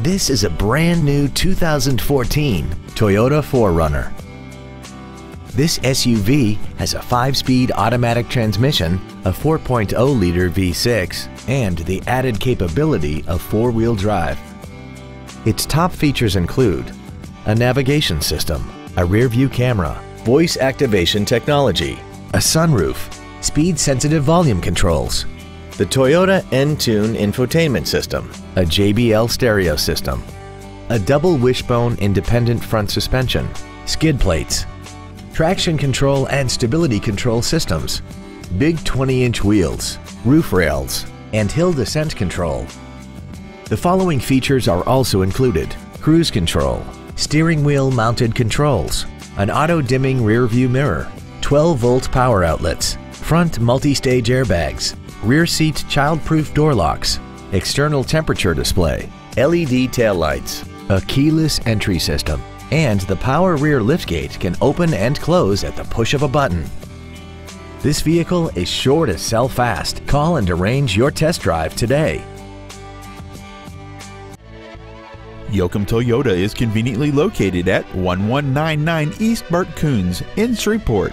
This is a brand new 2014 Toyota 4Runner. This SUV has a 5-speed automatic transmission, a 4.0-liter V6, and the added capability of four-wheel drive. Its top features include a navigation system, a rear-view camera, voice activation technology, a sunroof, speed-sensitive volume controls, the Toyota Entune infotainment system, a JBL stereo system, a double wishbone independent front suspension, skid plates, traction control and stability control systems, big 20-inch wheels, roof rails, and hill descent control. The following features are also included. Cruise control, steering wheel mounted controls, an auto dimming rear view mirror, 12 volt power outlets, front multi-stage airbags, rear seat child-proof door locks, external temperature display, LED taillights, a keyless entry system, and the power rear liftgate can open and close at the push of a button. This vehicle is sure to sell fast. Call and arrange your test drive today. Yokem Toyota is conveniently located at 1199 East Bert Kouns in Shreveport.